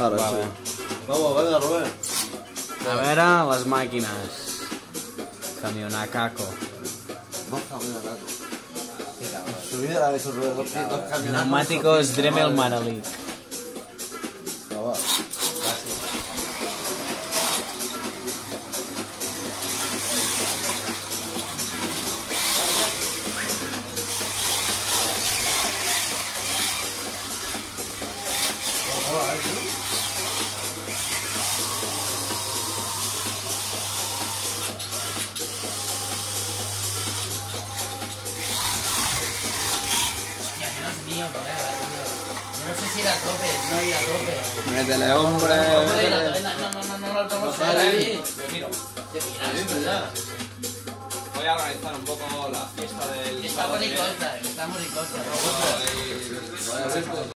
Ara vale. sí. Vamos, venga, Rubén. A veure, les màquines. Camionar caco. No camionar caco. Te olvides de la Rubén. Neumáticos Dremel Maralik. Mío. Yo no sé si ir a tope, no ir a tope. Métele, hombre. No, no, no, no, no, no lo tomo ahí. Yo miro. Te. Voy a organizar un poco la fiesta del Está viene. moricosta, está moricosta. Ahí-